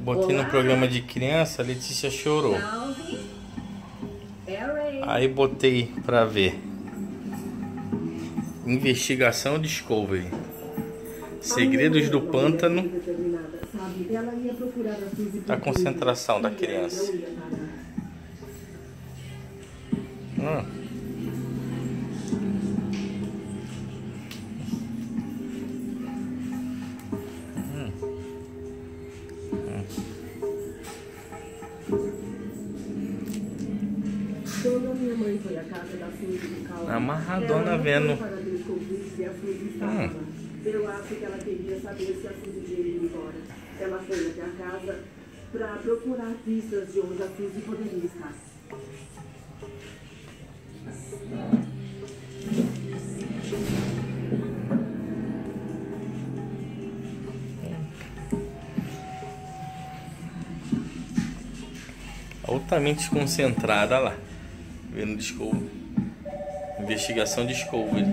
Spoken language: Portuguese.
Botei Olá. no programa de criança, a Letícia chorou. Aí botei pra ver. Investigação Discovery. Segredos do pântano. A concentração da criança. Hum. Amarradona ela não vendo. foi para descobrir se a Suzy. Hum. Eu acho que ela queria saber se a Suzy ido embora. Ela foi até a casa para procurar pistas de onde a Suzy poderia estar. Altamente concentrada lá. Vendo Discovery. Investigação Discovery.